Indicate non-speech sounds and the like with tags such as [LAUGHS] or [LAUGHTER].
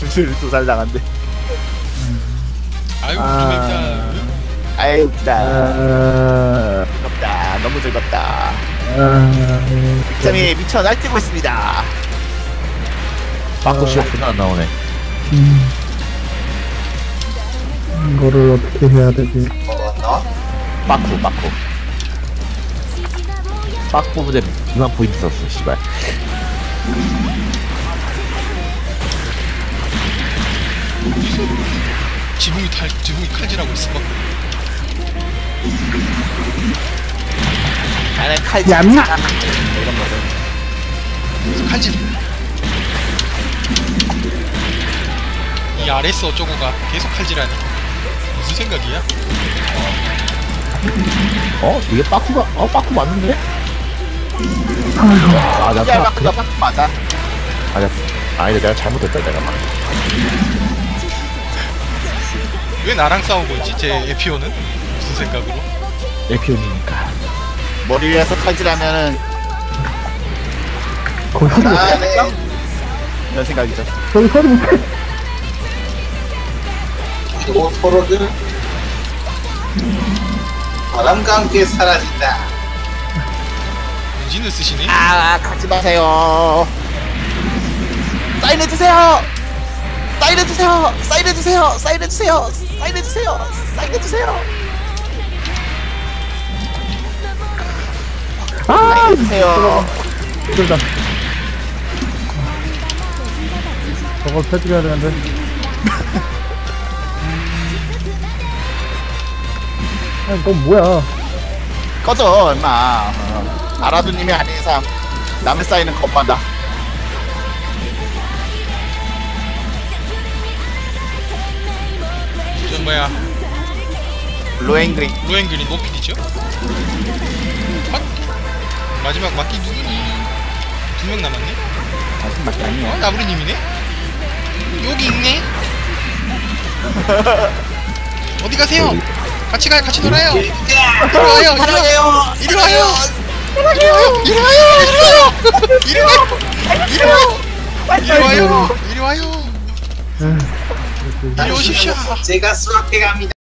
준수를 도살 당한대. 아이고 아. 아이 웃기다. 아, 즐겁다. 너무 즐겁다. 아, 빅점이 미쳐 날뛰고 있습니다. 빠꾸 시험도 안 나오네. 음. 이거를 어떻게 해야 되지? 빠꾸, 빠꾸. 빠꾸 부대 그만 포인트 썼어, 씨발. 지붕이 탈 지붕이 칼질하고 있어 나는 칼. 얌마! 이런 거를. 그래서 칼질 이 아래서 어쩌고가 계속 칼질하니 무슨 생각이야? 어? 이게 빠꾸가, 어, 빠꾸 맞는데? 아, 나, 야, 빠, 바꾸다 바꾸 맞아. 아, 나, 아니다, 내가 잘못했다, 내가 막. 왜 나랑 싸우고 있지? 제 에피오는 무슨 생각으로? 에피온이니까. 머리 위에서 칼질하면은 거기 소리 못해? 아, 네. 이런 생각이죠. 거기 소리 못해? 그리고 서로들 바람과 함께 사라진다. 엔진을 쓰시네? 아, 가지 마세요. 사인해 주세요. 사인해 주세요. 사인해 주세요. 사인해 주세요. 사인해 주세요. 사인해 주세요. 아, 주세요. 힘들다. 저걸 펴줘야 되는데. [LAUGHS] 아, 너 뭐야? 꺼져, 임마. 어. 아라두님이 아닌 이상 남의 사인은 겁만다. 뭐야 로엔그린. 로엔그린 노필이죠? 헛! 마지막 맡기 누구니? 두 명 남았네? 당신밖에 어? 아니야. 나부리님이네? 여기 있네? [LAUGHS] 어디 가세요? 같이 가요 같이 놀아요 이리 와요 이리 와요 이리 와요 이리 와요 이리 와요 이리 와요 이리 와요 이리 와요 이리 와요 이리 오십시오 제가 수학해 갑니다.